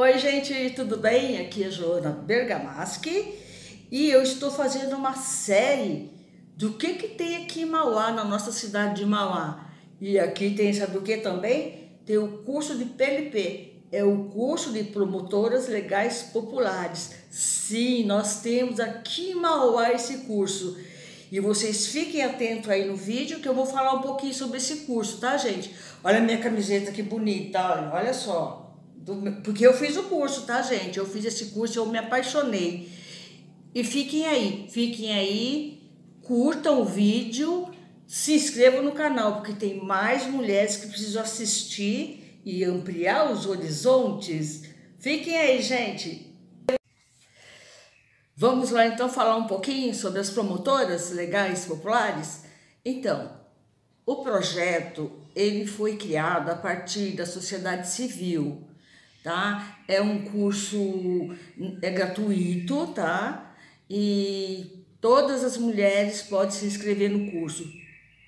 Oi, gente, tudo bem? Aqui é Joana Bergamaschi e eu estou fazendo uma série do que, que tem aqui em Mauá, na nossa cidade de Mauá. E aqui tem, sabe o que também? Tem o curso de PLP, é o curso de promotoras legais populares. Sim, nós temos aqui em Mauá esse curso. E vocês fiquem atentos aí no vídeo que eu vou falar um pouquinho sobre esse curso, tá, gente? Olha a minha camiseta que bonita, olha, olha só. Porque eu fiz o curso, tá, gente? Eu fiz esse curso, eu me apaixonei. E fiquem aí, fiquem aí, curtam o vídeo, se inscrevam no canal, porque tem mais mulheres que precisam assistir e ampliar os horizontes. Fiquem aí, gente. Vamos lá então falar um pouquinho sobre as promotoras legais populares? Então, o projeto ele foi criado a partir da sociedade civil, tá? É um curso é gratuito, tá? E todas as mulheres podem se inscrever no curso.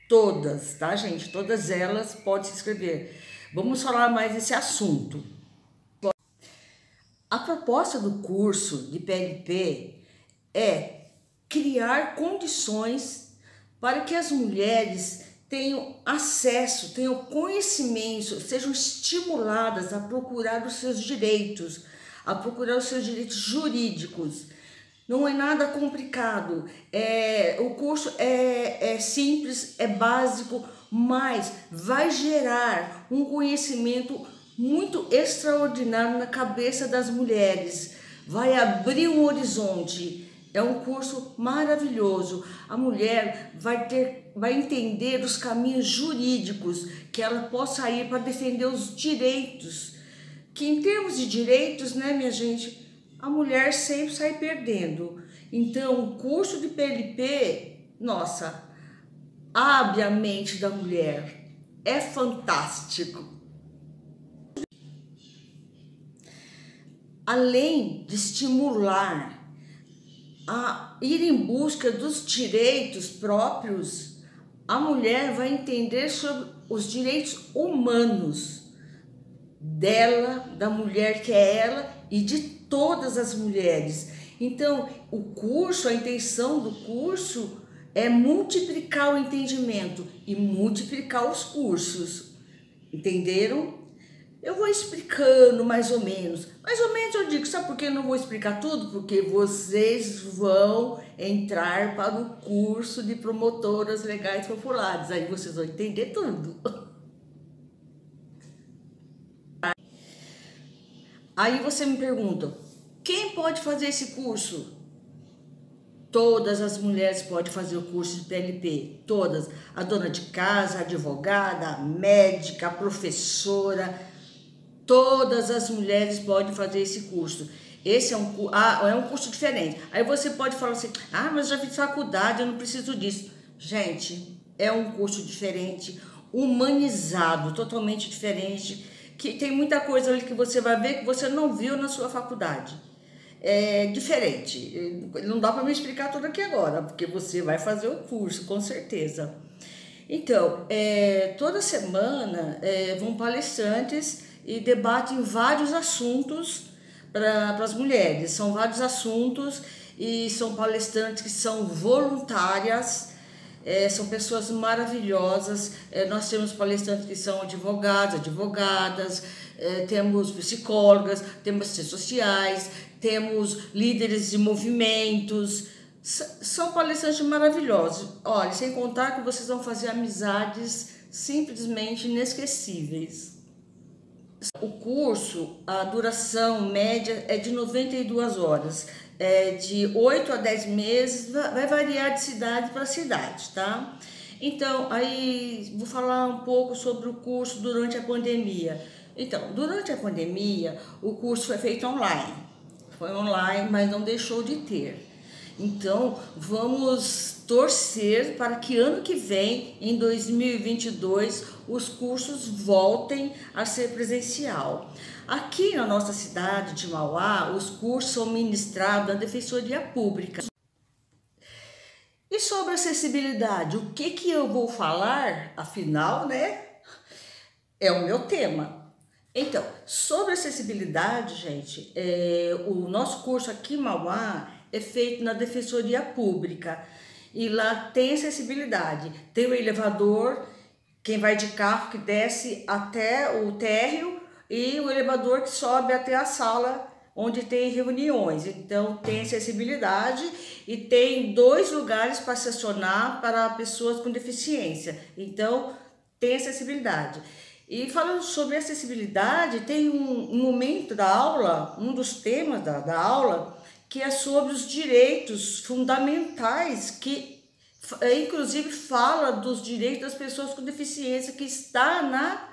Todas, tá, gente? Todas elas podem se inscrever. Vamos falar mais desse assunto. A proposta do curso de PLP é criar condições para que as mulheres tenham acesso, tenham conhecimento, sejam estimuladas a procurar os seus direitos, a procurar os seus direitos jurídicos. Não é nada complicado, é, o curso é, é simples, é básico, mas vai gerar um conhecimento muito extraordinário na cabeça das mulheres, vai abrir um horizonte é um curso maravilhoso. A mulher vai ter, vai entender os caminhos jurídicos que ela possa ir para defender os direitos. Que em termos de direitos, né, minha gente, a mulher sempre sai perdendo. Então, o curso de PLP, nossa, abre a mente da mulher. É fantástico. Além de estimular a ir em busca dos direitos próprios, a mulher vai entender sobre os direitos humanos dela, da mulher que é ela e de todas as mulheres. Então, o curso, a intenção do curso é multiplicar o entendimento e multiplicar os cursos. Entenderam? Eu vou explicando mais ou menos. Mais ou menos eu digo, sabe por que eu não vou explicar tudo? Porque vocês vão entrar para o curso de promotoras legais populares. Aí vocês vão entender tudo. Aí você me pergunta, quem pode fazer esse curso? Todas as mulheres podem fazer o curso de PLP, todas. A dona de casa, a advogada, a médica, a professora, Todas as mulheres podem fazer esse curso. Esse é um, ah, é um curso diferente. Aí você pode falar assim: ah, mas já fiz faculdade, eu não preciso disso. Gente, é um curso diferente, humanizado, totalmente diferente, que tem muita coisa ali que você vai ver que você não viu na sua faculdade. É diferente. Não dá para me explicar tudo aqui agora, porque você vai fazer o curso, com certeza. Então, é, toda semana é, vão palestrantes e debatem vários assuntos para as mulheres. São vários assuntos e são palestrantes que são voluntárias, é, são pessoas maravilhosas. É, nós temos palestrantes que são advogados, advogadas, é, temos psicólogas, temos ciências sociais, temos líderes de movimentos. S são palestrantes maravilhosos. Olha, sem contar que vocês vão fazer amizades simplesmente inesquecíveis. O curso, a duração média é de 92 horas, é de 8 a 10 meses, vai variar de cidade para cidade, tá? Então, aí vou falar um pouco sobre o curso durante a pandemia. Então, durante a pandemia, o curso foi feito online. Foi online, mas não deixou de ter. Então, vamos torcer para que ano que vem, em 2022, os cursos voltem a ser presencial. Aqui na nossa cidade de Mauá, os cursos são ministrados na Defensoria Pública. E sobre acessibilidade, o que, que eu vou falar? Afinal, né? É o meu tema. Então, sobre acessibilidade, gente, é, o nosso curso aqui em Mauá é feito na Defensoria Pública e lá tem acessibilidade. Tem o elevador, quem vai de carro que desce até o térreo e o elevador que sobe até a sala onde tem reuniões. Então tem acessibilidade e tem dois lugares para estacionar para pessoas com deficiência. Então tem acessibilidade. E falando sobre acessibilidade, tem um, um momento da aula, um dos temas da, da aula, que é sobre os direitos fundamentais, que inclusive fala dos direitos das pessoas com deficiência, que está na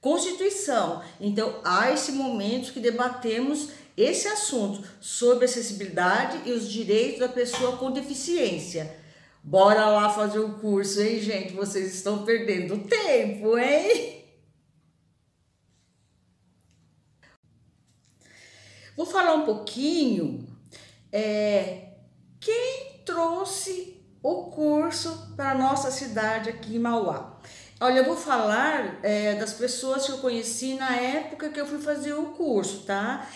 Constituição. Então, há esse momento que debatemos esse assunto sobre acessibilidade e os direitos da pessoa com deficiência. Bora lá fazer o curso, hein, gente? Vocês estão perdendo tempo, hein? Vou falar um pouquinho é, quem trouxe o curso para a nossa cidade aqui em Mauá. Olha, eu vou falar é, das pessoas que eu conheci na época que eu fui fazer o curso, tá?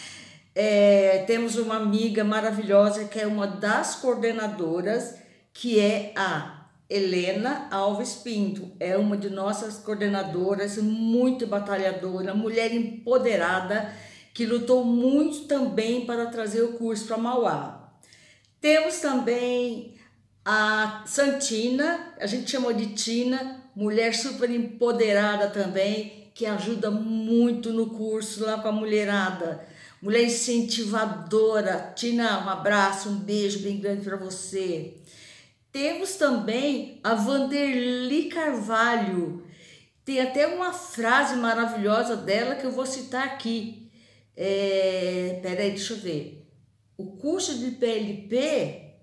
É, temos uma amiga maravilhosa que é uma das coordenadoras, que é a Helena Alves Pinto. É uma de nossas coordenadoras, muito batalhadora, mulher empoderada que lutou muito também para trazer o curso para Mauá. Temos também a Santina, a gente chamou de Tina, mulher super empoderada também, que ajuda muito no curso lá com a mulherada. Mulher incentivadora. Tina, um abraço, um beijo bem grande para você. Temos também a Vanderly Carvalho. Tem até uma frase maravilhosa dela que eu vou citar aqui. É, peraí, deixa eu ver. O curso de PLP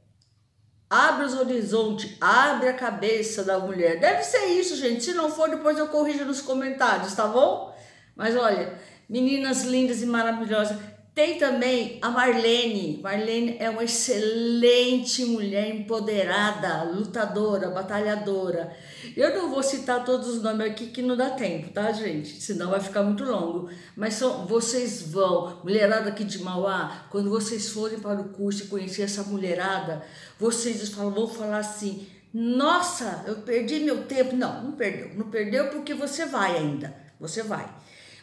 abre os horizontes, abre a cabeça da mulher. Deve ser isso, gente. Se não for, depois eu corrijo nos comentários, tá bom? Mas olha, meninas lindas e maravilhosas, tem também a Marlene. Marlene é uma excelente mulher empoderada, lutadora, batalhadora. Eu não vou citar todos os nomes aqui que não dá tempo, tá, gente? Senão vai ficar muito longo. Mas são, vocês vão, mulherada aqui de Mauá, quando vocês forem para o curso e conhecer essa mulherada, vocês falam, vão falar assim: nossa, eu perdi meu tempo. Não, não perdeu. Não perdeu porque você vai ainda. Você vai.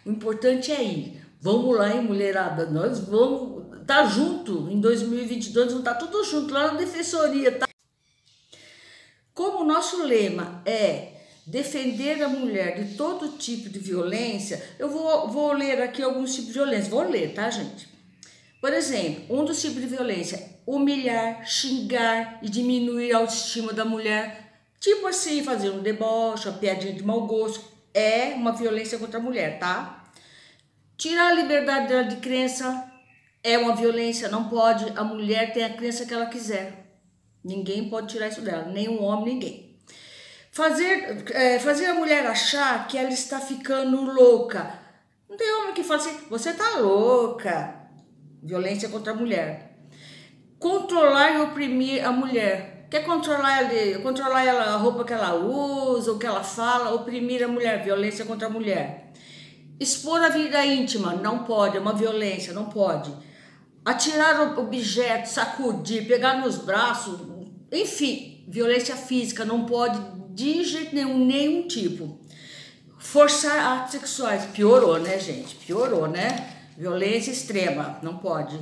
O importante é ir. Vamos lá, hein, mulherada? Nós vamos tá junto em 2022, vamos estar tá tudo junto lá na defensoria, tá? Como o nosso lema é defender a mulher de todo tipo de violência, eu vou, vou ler aqui alguns tipos de violência. Vou ler, tá, gente? Por exemplo, um dos tipos de violência humilhar, xingar e diminuir a autoestima da mulher. Tipo assim, fazer um deboche, uma piadinha de mau gosto. É uma violência contra a mulher, tá? Tirar a liberdade dela de crença é uma violência, não pode. A mulher tem a crença que ela quiser. Ninguém pode tirar isso dela, nem um homem, ninguém. Fazer, é, fazer a mulher achar que ela está ficando louca. Não tem homem que fala assim, você tá louca. Violência contra a mulher. Controlar e oprimir a mulher. Quer controlar ela, controlar ela, a roupa que ela usa, o que ela fala, oprimir a mulher, violência contra a mulher. Expor a vida íntima, não pode, é uma violência, não pode. Atirar objetos, sacudir, pegar nos braços, enfim, violência física, não pode de jeito nenhum, nenhum tipo. Forçar atos sexuais, piorou, né, gente? Piorou, né? Violência extrema, não pode.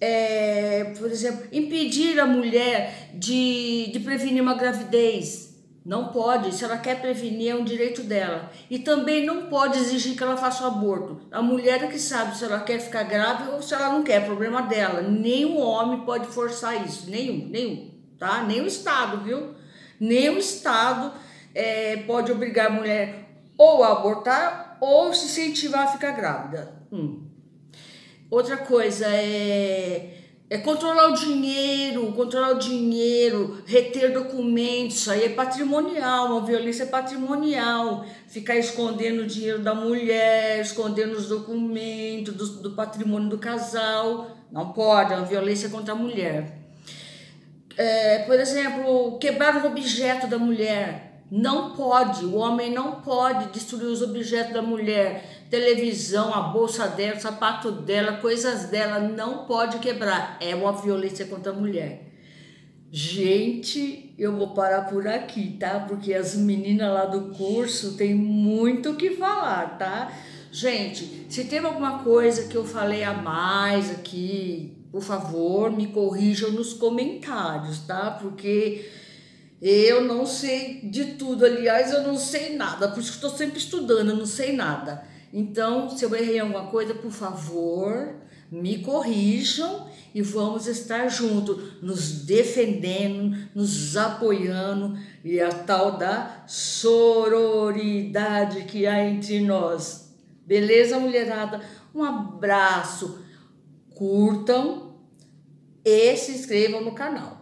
É, por exemplo, impedir a mulher de, de prevenir uma gravidez, não pode, se ela quer prevenir, é um direito dela. E também não pode exigir que ela faça o aborto. A mulher é que sabe se ela quer ficar grávida ou se ela não quer, é problema dela. Nenhum homem pode forçar isso, nenhum, nenhum, tá? Nem o Estado, viu? Nem o Estado é, pode obrigar a mulher ou a abortar ou se incentivar a ficar grávida. Hum. Outra coisa é é controlar o dinheiro, controlar o dinheiro, reter documentos, isso aí é patrimonial, uma violência patrimonial. Ficar escondendo o dinheiro da mulher, escondendo os documentos do, do patrimônio do casal, não pode, é uma violência contra a mulher. É, por exemplo, quebrar um objeto da mulher, não pode, o homem não pode destruir os objetos da mulher. Televisão, a bolsa dela, o sapato dela, coisas dela, não pode quebrar. É uma violência contra a mulher. Gente, eu vou parar por aqui, tá? Porque as meninas lá do curso têm muito o que falar, tá? Gente, se teve alguma coisa que eu falei a mais aqui, por favor, me corrijam nos comentários, tá? Porque eu não sei de tudo, aliás, eu não sei nada, por isso que estou sempre estudando, eu não sei nada. Então, se eu errei alguma coisa, por favor, me corrijam e vamos estar juntos, nos defendendo, nos apoiando e a tal da sororidade que há entre nós. Beleza, mulherada? Um abraço, curtam e se inscrevam no canal.